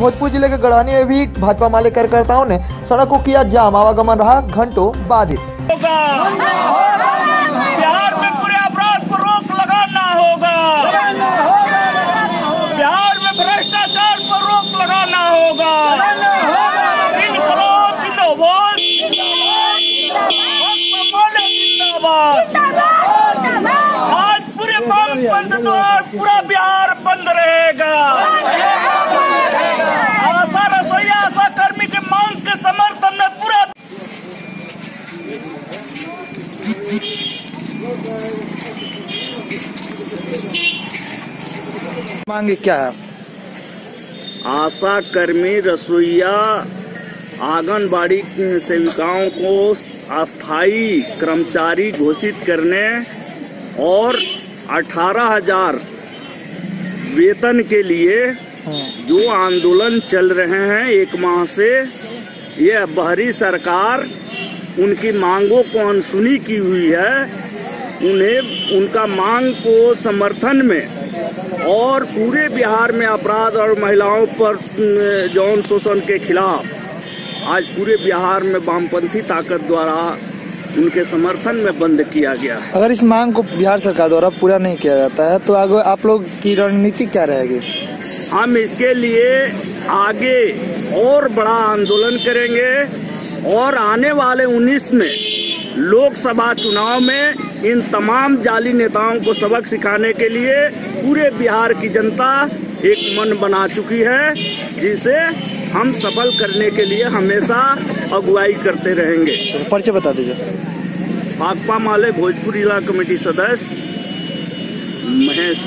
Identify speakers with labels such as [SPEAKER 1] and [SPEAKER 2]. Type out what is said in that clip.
[SPEAKER 1] भोजपुर ज़िले के गढ़ानी में भी भाजपा माले कार्यकर्ताओं ने सड़क को किया जाम, आवागमन रहा घंटों बाधित
[SPEAKER 2] बिहार में पूरे अपराध पर रोक लगाना होगा। बिहार में भ्रष्टाचार पर रोक लगाना होगा। जिंदाबाद आज पूरे तो पूरा बिहार बंद रहेगा आशा रसोईया आशा कर्मी के मांग के समर्थन में पूरा
[SPEAKER 1] मांगे क्या है
[SPEAKER 2] आशा कर्मी रसोईया आंगनबाड़ी सेविकाओं को अस्थायी कर्मचारी घोषित करने और अठारह हज़ार वेतन के लिए जो आंदोलन चल रहे हैं एक माह से यह बहरी सरकार उनकी मांगों को अनसुनी की हुई है। उन्हें उनका मांग को समर्थन में और पूरे बिहार में अपराध और महिलाओं पर यौन शोषण के खिलाफ आज पूरे बिहार में वामपंथी ताकत द्वारा उनके समर्थन में बंद किया गया है।
[SPEAKER 1] अगर इस मांग को बिहार सरकार द्वारा पूरा नहीं किया जाता है तो आगे आप लोग की रणनीति क्या रहेगी?
[SPEAKER 2] हम इसके लिए आगे और बड़ा आंदोलन करेंगे और आने वाले 19 में लोकसभा चुनाव में इन तमाम जाली नेताओं को सबक सिखाने के लिए पूरे बिहार की जनता एक मन बना चुकी है जिसे हम सफल करने के लिए हमेशा अगुवाई करते रहेंगे।
[SPEAKER 1] पर्चे बता दीजिए।
[SPEAKER 2] भाकपा माले भोजपुर जिला कमेटी सदस्य महेश